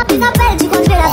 Uma pisa perde quando vira